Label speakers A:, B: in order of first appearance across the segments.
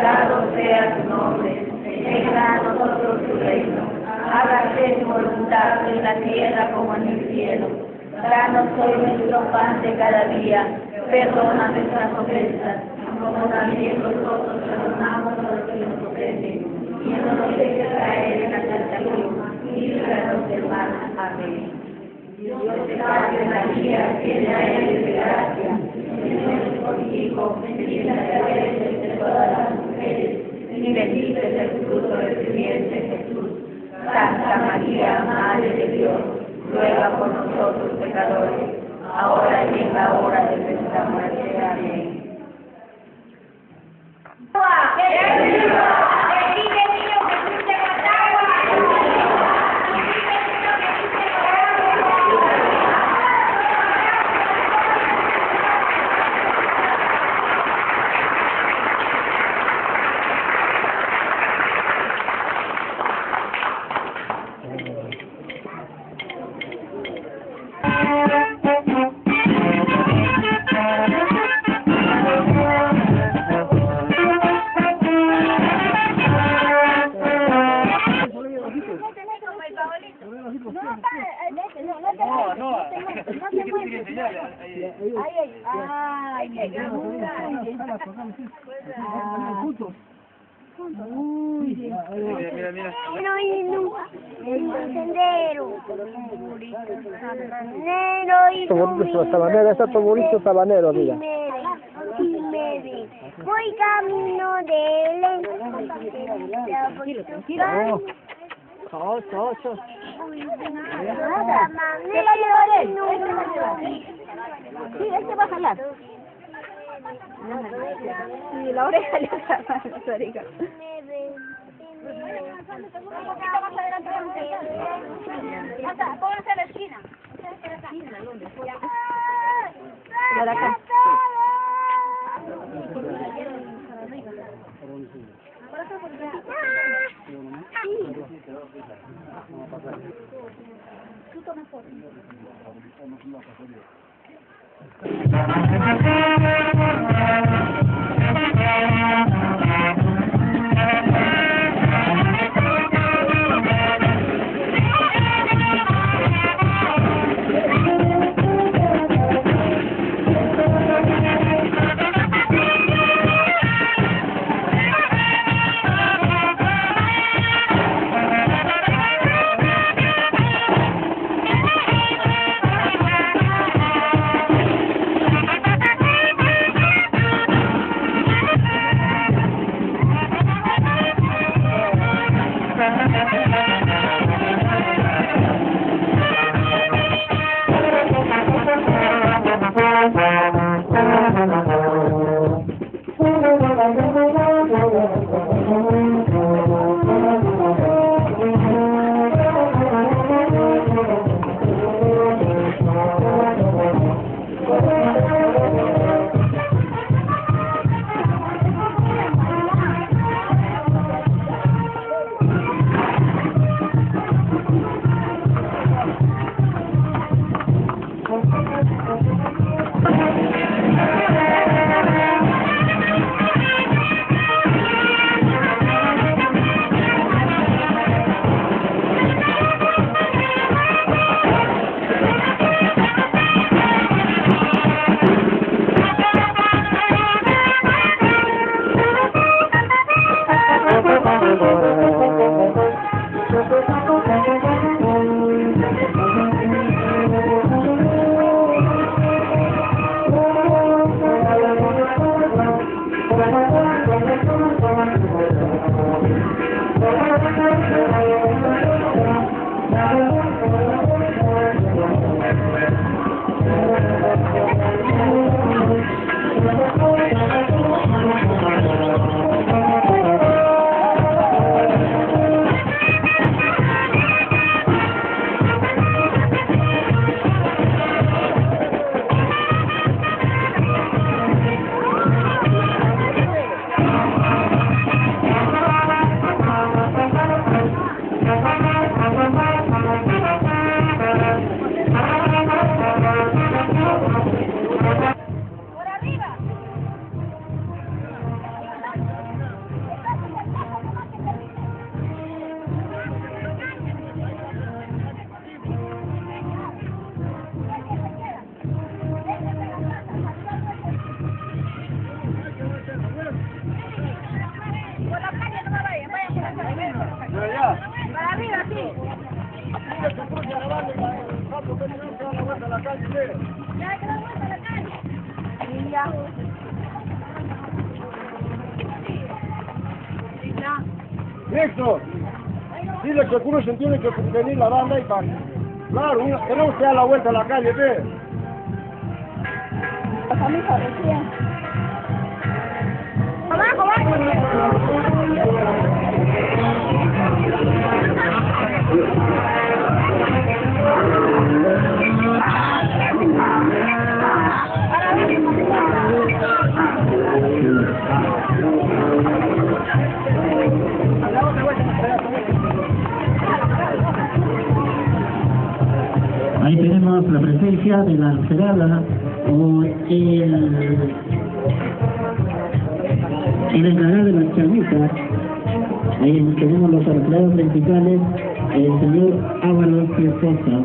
A: santificado sea tu nombre, venga a nosotros tu reino, hágase tu voluntad en la tierra como en el cielo. Danos hoy nuestro pan de cada día, perdona nuestras ofensas, como también nosotros perdonamos a los que nos ofenden, y no nos dejes caer en la tentación, líbranos del mal. Amén. Dios te salve María, llena eres de gracia, Señor es contigo, bendita eres entre todas las y bendito es el fruto de tu vientre Jesús. Santa María, Madre de Dios, ruega por nosotros pecadores, ahora y en la hora de nuestra muerte.
B: ¿Qué te quería enseñar? Ahí- Mira, mira, mira.
C: El sendero. Y
D: sabanero, está todo bonito sabanero,
C: ve. Voy camino de él. Tranquilo,
D: Sol, sol, sol.
C: Nada, ¿Qué va a llevar él? No, va a.
A: Sí, va a jalar. Y la oreja le agarra las orejas.
C: Un poquito más adelante. La esquina.
A: Por acá,
E: por acá. Thank you. Venir la banda y para... Claro, tenemos que dar la vuelta a la calle, ve.
F: Ahí la presencia de la encerada o el, el encargado de las charmitas. Ahí tenemos los empleados principales, el señor Ábalos y esposa.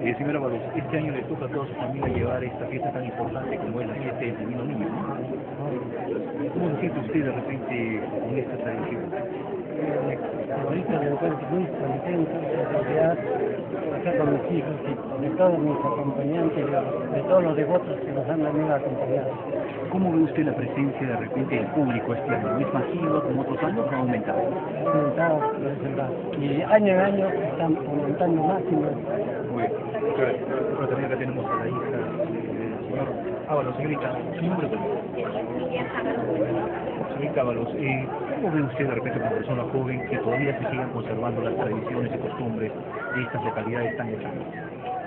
B: Eh, señora Balos, este año le toca a toda su familia llevar esta fiesta tan importante como es la fiesta del Divino Niño. ¿Cómo se siente usted de repente con esta tradición?
E: Ahorita me encuentro muy contento, en realidad, acá con mis hijos y de todos mis acompañantes, de, de todos los devotos que nos han venido a acompañar.
B: ¿Cómo ve usted la presencia de repente del público este año? ¿Es masiva como otros años o ha aumentado?
E: Ha aumentado, es verdad. Y año en año están aumentando más y más.
B: Bueno, claro, pero también acá tenemos a la hija del señor Ábalos, señorita, su nombre Señorita Ábalos, eh, ¿cómo ve usted de repente como persona joven que todavía se sigan conservando las tradiciones y costumbres de estas localidades tan lejanas?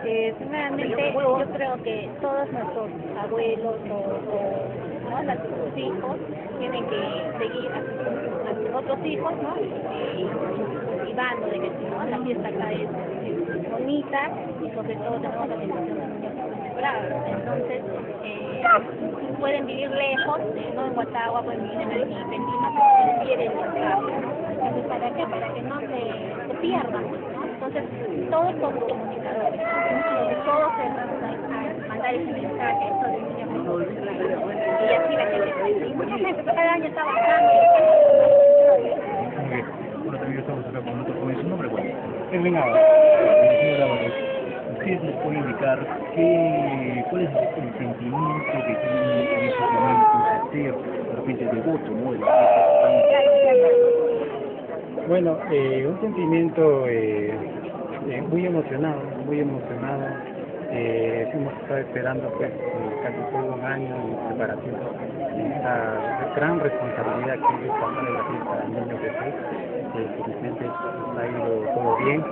G: Eh, yo creo que todos nuestros abuelos o, o ¿no? Sus hijos tienen que seguir a sus, otros hijos, ¿no? Eh, cultivando de que ¿no? la fiesta acá es, es bonita y sobre todo tenemos la bendición de niños. Entonces, eh, pueden vivir lejos, eh, no en Guatagua, pueden vivir en Arequipa, en Lima, pero viajar. Entonces, ¿para qué? Para que no se, se pierdan, ¿no? Entonces, todos somos comunicadores. Entonces, todos tenemos a, mandar ese mensaje niños Y así la gente, y mucha gente cada año está bajando.
B: Bueno, también estamos acá con otro joven. ¿Su nombre cuál Señor Ábalos, ¿ustedes nos pueden indicar qué, cuál es el sentimiento que tienen en estos momentos hacer de repente de voto, ¿no? De fiesta
H: Bueno, eh, un sentimiento eh, eh, muy emocionado, muy emocionado. Eh, hemos estado esperando pues casi todo un año en preparación de esta gran responsabilidad que es pasar la fiesta al niño Jesús. Eh, felizmente ha ido todo bien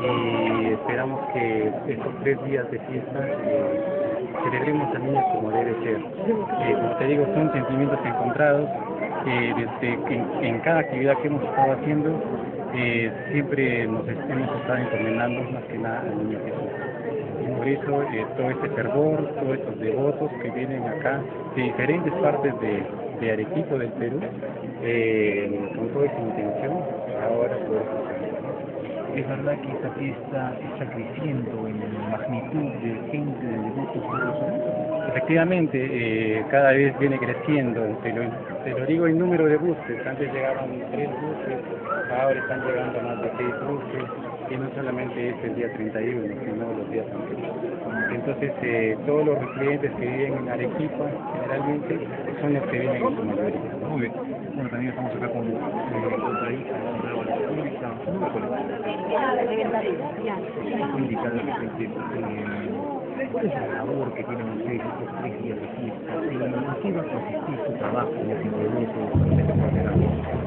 H: y esperamos que estos tres días de fiesta eh, celebremos al niño como debe ser. Eh, como te digo, son sentimientos encontrados. Eh, desde que en, cada actividad que hemos estado haciendo, eh, siempre nos hemos estado encomendando más que nada al niño Jesús. Y por eso eh, todo este fervor, todos estos devotos que vienen acá de diferentes partes de, de Arequipa, del Perú, eh, con toda esa intención, ahora por
B: Es verdad que esta fiesta está creciendo en magnitud de gente, de ¿no?
H: Efectivamente, eh, cada vez viene creciendo, te lo, te lo digo en número de buses, antes llegaban tres buses, ahora están llegando más de seis buses, y no solamente es el día 31, sino los días anteriores. Entonces, eh, todos los residentes que viven en Arequipa, generalmente, son los que vienen en su mayoría.
B: Muy bien. Bueno, también estamos acá con la pública. ¿Su nombre cuál es? ¿Nos puede indicar de repente eh, cuál es la labor que tienen ustedes estos tres días de? ¿En qué va a consistir su trabajo devotos?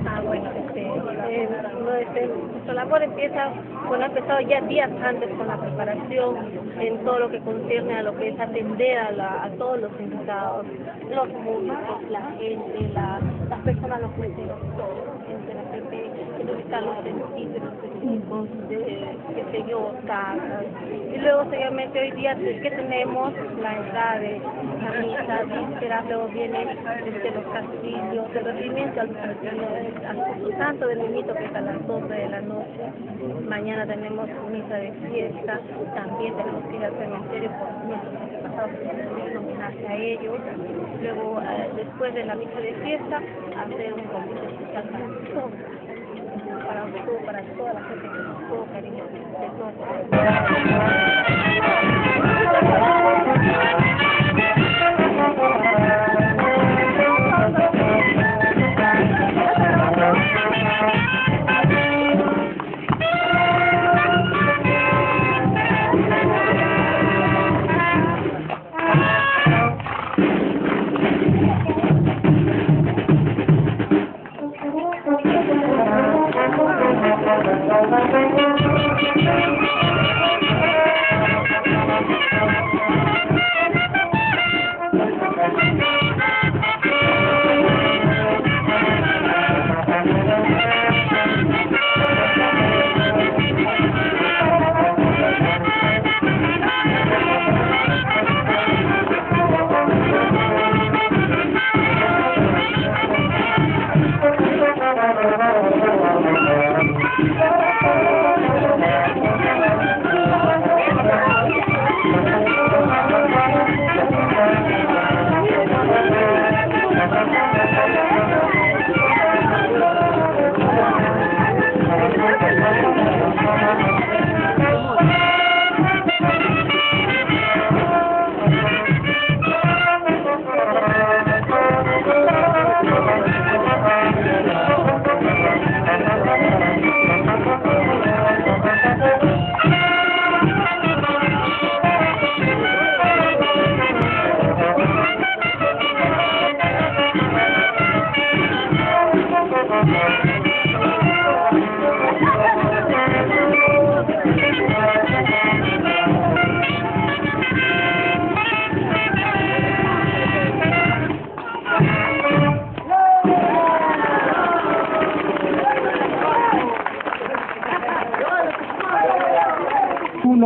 G: Ah, bueno, este, eh, no, nuestra labor empieza, bueno, ha empezado ya días antes con la preparación en todo lo que concierne a lo que es atender a, la, a todos los invitados, los músicos, la gente, la, las personas, los meseros, los servicios específicos, de, qué sé yo. Y luego, seguidamente, hoy día que tenemos la entrada de la misa, víspera, luego viene desde los castillos, el recibimiento al, al, santo del niñito que es a las 12 de la noche. Mañana tenemos misa de fiesta, también tenemos que ir al cementerio por nuestros tenemos homenaje a ellos. Luego, eh, después de la misa de fiesta, hacer un convite especial para para para toda la gente que nos cariño.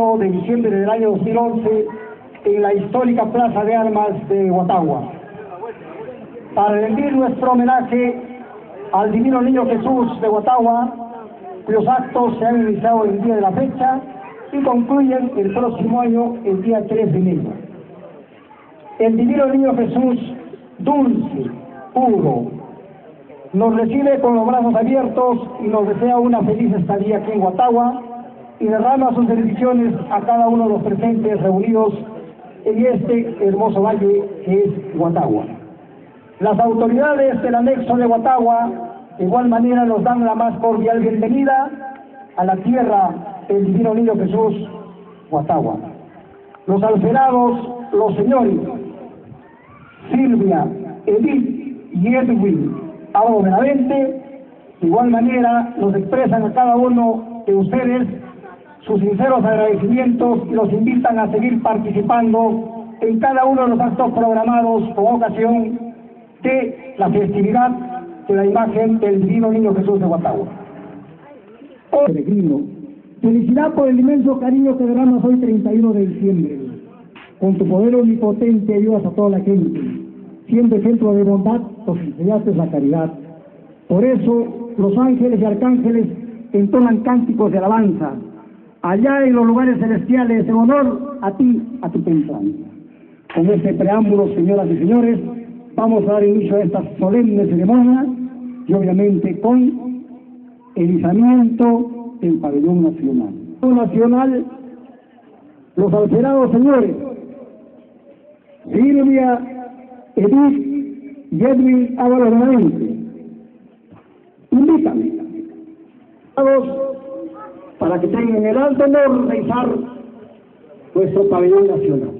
I: 31 de diciembre del año 2011 en la histórica Plaza de Armas de Guatagua. Para rendir nuestro homenaje al Divino Niño Jesús de Guatagua, cuyos actos se han iniciado el día de la fecha y concluyen el próximo año, el día 3 de enero. El Divino Niño Jesús, dulce, puro, nos recibe con los brazos abiertos y nos desea una feliz estadía aquí en Guatagua y derrama sus bendiciones a cada uno de los presentes reunidos en este hermoso valle que es Guatagua. Las autoridades del anexo de Guatagua de igual manera nos dan la más cordial bienvenida a la tierra del Divino Niño Jesús, Guatagua. Los alferados, los señores, Silvia, Edith y Edwin Ahora, de igual manera nos expresan a cada uno de ustedes sus sinceros agradecimientos y los invitan a seguir participando en cada uno de los actos programados con ocasión de la festividad de la imagen del Divino Niño Jesús de Guatagua. Peregrino, felicidad por el inmenso cariño que derramas hoy 31 de diciembre. Con tu poder omnipotente ayudas a toda la gente. Siempre centro de bondad, nos enseñaste la caridad. Por eso los ángeles y arcángeles entonan cánticos de alabanza allá en los lugares celestiales en honor a ti, a tu pensancia. Con este preámbulo, señoras y señores, vamos a dar inicio a esta solemne ceremonia y obviamente con el izamiento del pabellón nacional. Nacional, los alterados señores, Silvia, Edith y Edwin Ábalos. Invítame para que tengan el alto honor de izar nuestro pabellón nacional.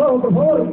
I: Por favor, por.